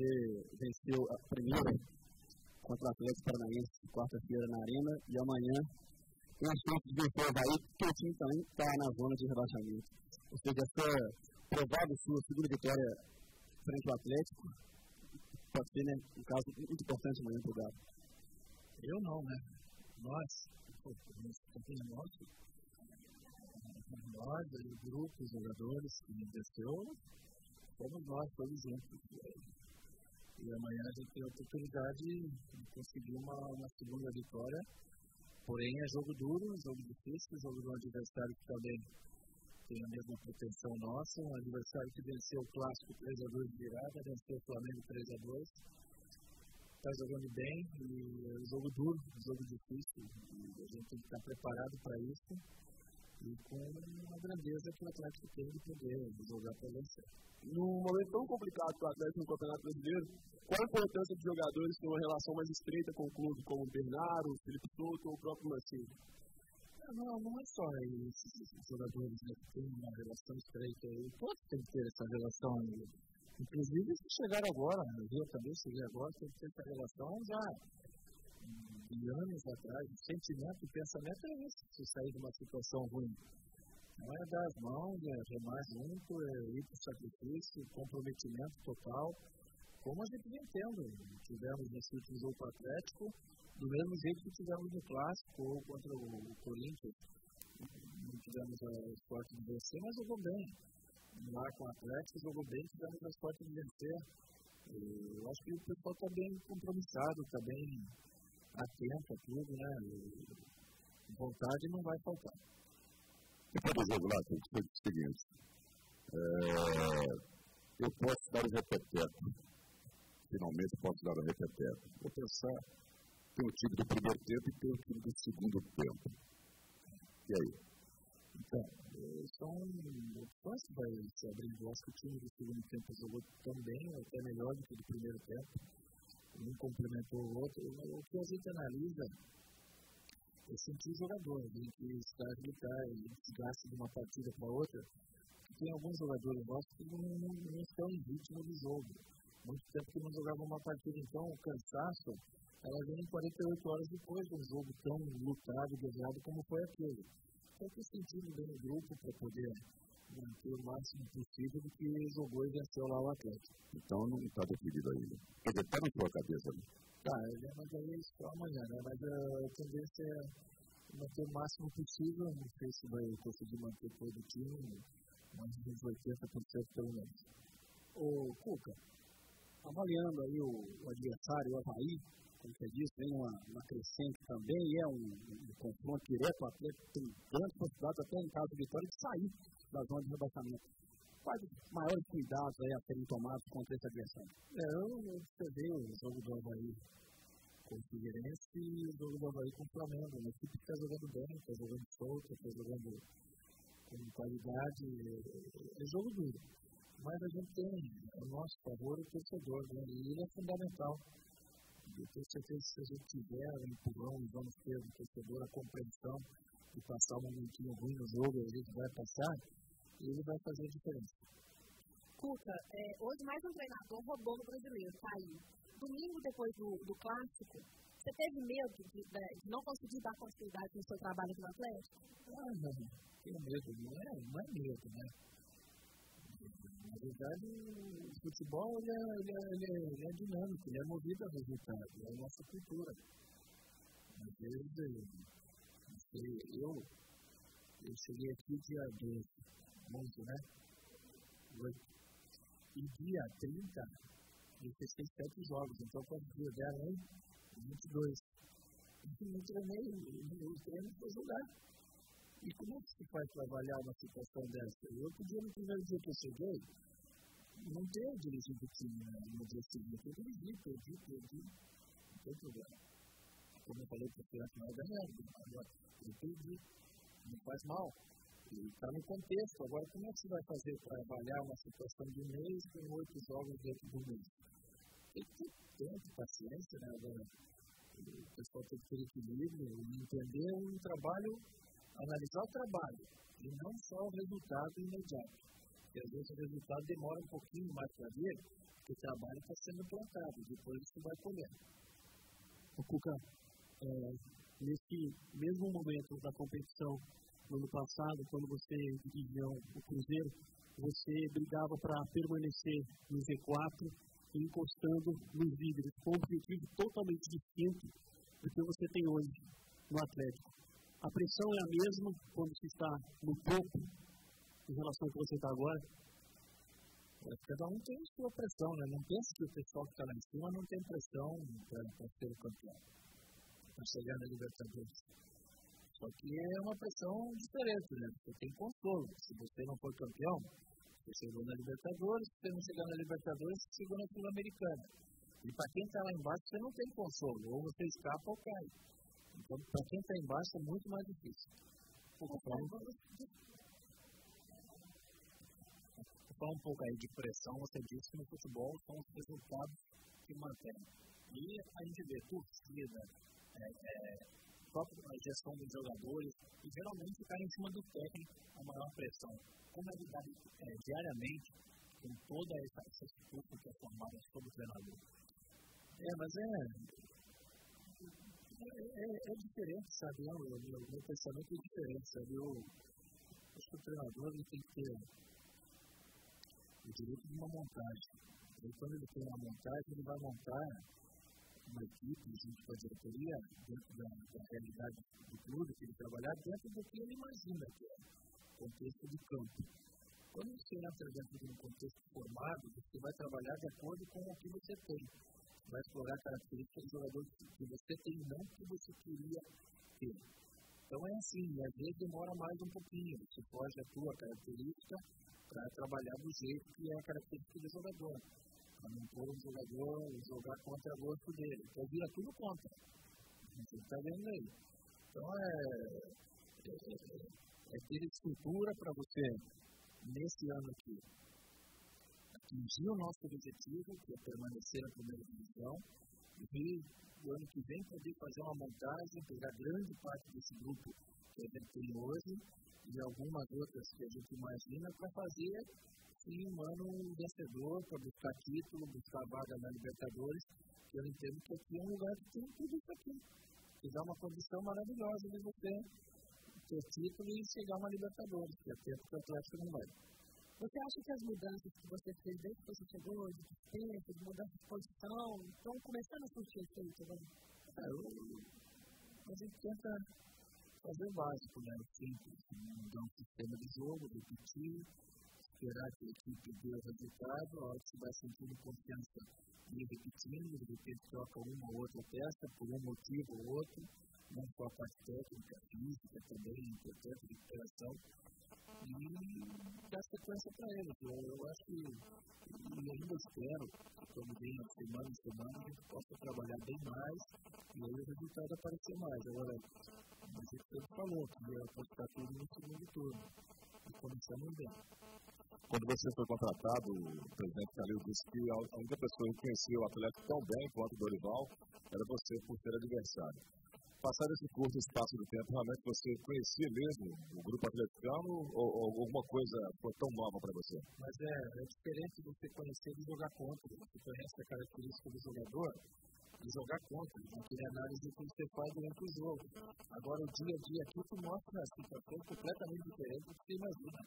você venceu a primeira contra o Atlético Paranaense, quarta-feira na Arena, e amanhã tem a chance de vencer o Havaí, porque o time também está na zona de rebaixamento. Ou seja, essa provável sua segunda vitória frente ao Atlético pode ser, né, um caso muito importante amanhã para o Galo. Eu não, né? Nós, campeão nosso, nós, o grupo, os jogadores que me desceu, fomos nós todos juntos. E amanhã a gente tem a oportunidade de conseguir uma, uma segunda vitória. Porém, é jogo duro, jogo difícil, jogo do adversário que também tem a mesma pretensão nossa. Um adversário que venceu o clássico 3x2 de virada, venceu o Flamengo 3x2. Está jogando bem e é um jogo duro, um jogo difícil. A gente tem que estar preparado para isso e com a grandeza que o Atlético tem de poder jogar para vencer. Num momento tão complicado para o Atlético no Campeonato Brasileiro, qual a importância dos jogadores ter uma relação mais estreita com o clube, como o Bernardo, o Felipe Souto ou o próprio Mancini? Não, não é só esses jogadores né, que têm uma relação estreita, todos têm que ter essa relação. Inclusive, se chegar agora, eu também cheguei agora, tem que ter essa relação já de anos atrás, o sentimento, o pensamento é esse, se sair de uma situação ruim. Não é dar as mãos, é remar junto, é ir para o sacrifício, comprometimento total, como a gente vem tendo. Tivemos nesse último jogo com o Atlético, do mesmo jeito que tivemos no Clássico ou contra o, Corinthians. Não tivemos a sorte de vencer, mas jogou bem. Lá com o Atlético, jogou bem, tivemos a sorte de vencer. Eu acho que o pessoal está bem compromissado, está bem atento a tudo, né? E vontade não vai faltar. Depois do jogo lá, tem que ser o seguinte. É, eu posso dar o repeteco. Finalmente posso dar o repeteco. Vou pensar, tem o time do primeiro tempo e tem o time do segundo tempo. E aí? Então, é, são opções que vai se abrir. Eu acho que o time do segundo tempo jogou tão bem, até melhor do que do primeiro tempo um complementou o outro. O que a gente analisa é sentir o jogador, a gente está gente se gasta de uma partida para outra. Tem alguns jogadores nossos que não, não, não estão em ritmo do jogo. Muito tempo que não jogavam uma partida, então o cansaço ela vem 48 horas depois de um jogo tão lutado, guerreado como foi aquele. Então, eu estou sentindo bem o grupo para poder manter o máximo possível do que jogou e venceu lá o Atlético. Então não está definido ainda. Quer dizer, está na sua cabeça, né? Tá, mas aí é só amanhã, né? Mas a tendência é manter o máximo possível. Não sei se vai conseguir manter todo o time, mais de 80% pelo menos. Ô, Cuca, avaliando aí o, o adversário, o Havaí, como você disse, vem uma, uma crescente também, e é um, um confronto direto, o Atlético tem grandes possibilidades, até em caso de vitória, de sair da zona de rebaixamento. Quais os maiores cuidados aí a serem tomados contra esse adversário? É, eu observei o jogo do Havaí com o Figueirense e o jogo do Havaí com o Flamengo. Uma equipe que está jogando bem, está jogando solto, está jogando com qualidade. É jogo duro. Mas a gente tem o nosso favor o torcedor, né? E ele é fundamental. Eu tenho certeza que se a gente tiver o empurrão, vamos ter o torcedor, a compreensão de passar um momentinho ruim no jogo, a gente vai passar, ele vai fazer a diferença. Cuca, é, hoje mais um treinador roubou no brasileiro, saiu. Domingo depois do, do clássico, você teve medo de, de, de, não conseguir dar continuidade no seu trabalho no Atlético? Ah, não, tenho medo, não é, não é medo, né? Na verdade, o futebol ele é, ele é, ele é, ele é dinâmico, ele é movido a resultado, é a nossa cultura. Às vezes, eu, eu cheguei aqui dia 12, 11, né? 8. E dia 30, eu fechei 7 jogos. Então, quantos dias deram aí? 22. E não treinei, o treino foi jogar. E como é que se faz trabalhar uma situação dessa? Eu podia, no primeiro dia que eu cheguei, não ter dirigido o time no dia seguinte. Eu dirigi, perdi, perdi. Não tem problema. Como eu falei, porque a final ganhando. Agora, eu perdi. Não faz mal. Está no contexto. Agora, como é que você vai fazer para avaliar uma situação de um mês com oito jogos dentro do mês? Tem que ter tempo, paciência, né? Agora, o pessoal tem que ter equilíbrio e entender um trabalho, analisar o trabalho e não só o resultado imediato. Porque às vezes o resultado demora um pouquinho mais para vir, porque o trabalho está sendo plantado, depois você vai colher. O Cuca, é, nesse mesmo momento da competição, no ano passado, quando você dirigia o Cruzeiro, você brigava para permanecer no Z4 e encostando nos líderes, com um objetivo totalmente distinto do que você tem hoje no Atlético. A pressão é a mesma quando se está no topo em relação ao que você está agora? É, cada um tem sua pressão, né? Não pense que o pessoal que está lá em cima não tem pressão para ser o campeão, para chegar na Libertadores. Só que é uma pressão diferente, né? Você tem consolo. Se você não for campeão, você chegou na Libertadores, se você não chegar na Libertadores, você chegou na Sul-Americana. E para quem está lá embaixo, você não tem consolo. Ou você escapa ou cai. Então, para quem está embaixo, é muito mais difícil. Então, falar um pouco aí de pressão, você disse que no futebol são os resultados que mantêm. E a gente vê torcida, própria gestão dos jogadores, e geralmente ficar em cima do técnico a maior pressão. Como é lidar é, diariamente com toda essa, essa estrutura que é formada sobre o treinador? É, mas é, é, é, diferente, sabe? O meu, meu pensamento é diferente, sabe? Eu acho que o treinador ele tem que ter o direito de uma montagem. E quando ele tem uma montagem, ele vai montar uma equipe junto com a diretoria, dentro da, da realidade do clube que ele trabalhar, dentro do que ele imagina que é contexto de campo. Quando você entra dentro de um contexto formado, você vai trabalhar de acordo com o que você tem. Vai explorar características do jogador que você tem, não que você queria ter. Então é assim, às vezes demora mais um pouquinho. Você foge a tua característica para trabalhar do jeito que é a característica do jogador. Não pôr o jogador jogar contra o gosto dele. Então vira tudo contra. Gente está vendo aí. Então é, é, é ter estrutura para você, nesse ano aqui, atingir o nosso objetivo, que é permanecer na primeira divisão, e o ano que vem poder fazer uma montagem, pegar grande parte desse grupo que a gente tem hoje, e algumas outras que a gente imagina para fazer sim, um ano vencedor, para buscar título, buscar vaga na Libertadores. Eu entendo que aqui é um lugar que tem tudo isso aqui. Que dá uma condição maravilhosa de você ter título e chegar uma Libertadores, que é tempo que o Atlético não vai. Você acha que as mudanças que você fez desde que você chegou, de tempo, de mudança de posição, estão começando a surtir efeito? Né? É, eu, a gente tenta fazer o básico, né? Simples, mudar um sistema de jogo, repetir, esperar que a equipe o resultado, a hora que vai sentindo confiança e repetindo, de repente troca uma ou outra peça por um motivo ou outro, não só a parte técnica, física também, importante, recuperação, e dar sequência para eles. Eu, eu acho que, e ainda espero, quando venha semana em semana, a gente possa trabalhar bem mais e aí o resultado aparecer mais. Agora, a gente sempre falou que ia apostar tudo no segundo turno. E começamos bem. Quando você foi contratado, o presidente Calil disse que a única pessoa que conhecia o Atlético tão bem quanto o Dorival era você por ser adversário. Passado esse curto espaço de tempo, realmente você conhecia mesmo o grupo atleticano ou, ou alguma coisa foi tão nova para você? Mas é, é diferente você conhecer e jogar contra. Você conhece a característica do jogador e jogar contra, aquele análise que você faz durante o jogo. Agora, o dia a dia aqui tu mostra a situação completamente diferente do que você imagina.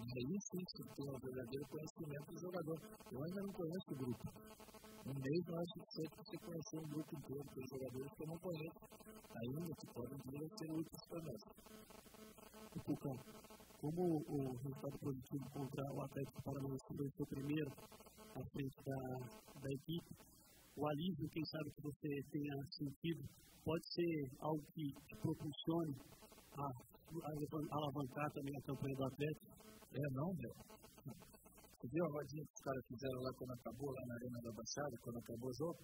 Aí sim você tem um verdadeiro conhecimento do jogador. Eu ainda não conheço o grupo. Um mês não é suficiente você conhecer um grupo inteiro de jogadores que eu não conheço ainda, que podem vir a ser úteis para nós. Cucão, como o resultado positivo contra o Atlético Paranaense foi o primeiro à frente da, da equipe, o alívio, quem sabe, que você tenha sentido, pode ser algo que te propulsione a, a, a alavancar também a campanha do Atlético? É, não, meu. Você viu a rodinha que os caras fizeram lá quando acabou, lá na Arena da Baixada, quando acabou o jogo?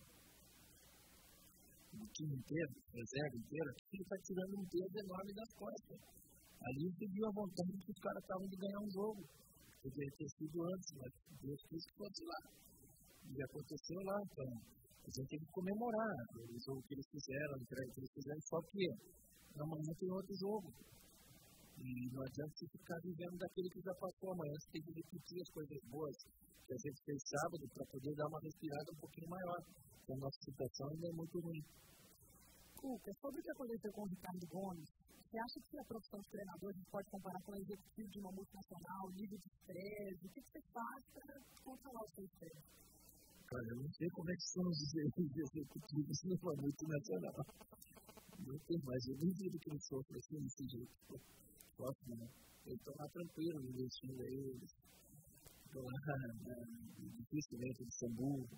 O time inteiro, reserva inteira, ele está tirando um peso enorme das costas. Ali você viu a vontade que os caras estavam de ganhar um jogo. Poderia ter sido antes, mas Deus quis que fosse lá. E aconteceu lá, então a gente tem que comemorar o jogo que eles fizeram, a entrega que eles fizeram, só que amanhã tem outro jogo. E não adianta você ficar vivendo daquilo que já passou amanhã, você tem que repetir as coisas boas que a gente fez sábado para poder dar uma respirada um pouquinho maior. Porque a nossa situação ainda é muito ruim. Cuca, sobre o que aconteceu com o Ricardo Gomes, você acha que a profissão de treinador a gente pode comparar com o executivo de uma multinacional, nível de estresse? O que você faz para controlar o seu estresse? Cara, eu não sei como é que são os executivos numa multinacional. Não tem mais, eu duvido que eles sofram assim desse jeito. Eles estão lá tranquilos investindo aí, lá dificilmente Sambu,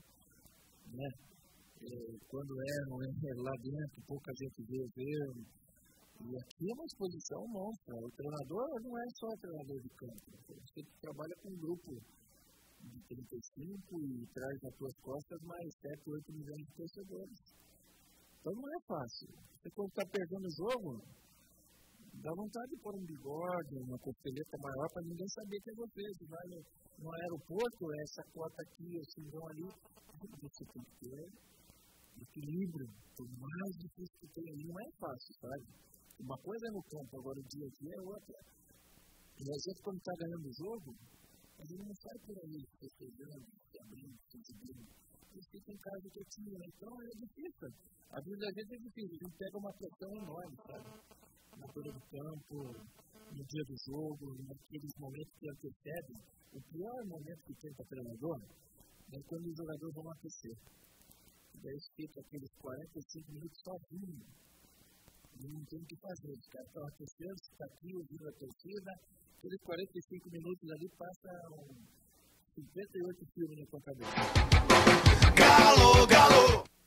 né? É, quando é, não é lá dentro, pouca gente vê, vê e aqui é uma exposição monstra. O treinador não é só treinador de campo. Você trabalha com um grupo de 35 e traz nas suas costas mais 7, 8 milhões de torcedores. Então não é fácil. Você quando está perdendo o jogo, dá vontade de pôr um bigode, uma costeleta maior para ninguém saber que é você. Você vai no, no aeroporto, essa cota aqui, esse vão ali. Você tem que ter equilíbrio. Por mais difícil que tenha, não é fácil, sabe? Uma coisa é no campo, agora o dia a dia é outra. E a gente, quando está ganhando o jogo, a gente não sai por aí festejando, se abrindo, se exibindo. A gente fica em casa quietinho? Então é difícil. A vida da gente é difícil. A gente pega uma pressão enorme, sabe? Na beira do campo, no dia do jogo, naqueles momentos que antecedem. O pior momento que tem para treinador é quando os jogadores vão aquecer. Daí fica aqueles 45 minutos sozinho não tem o que fazer. Os caras estão aquecendo, está aqui ouvindo a torcida. Aqueles 45 minutos ali passam 58 filmes na sua cabeça. Galo, galo!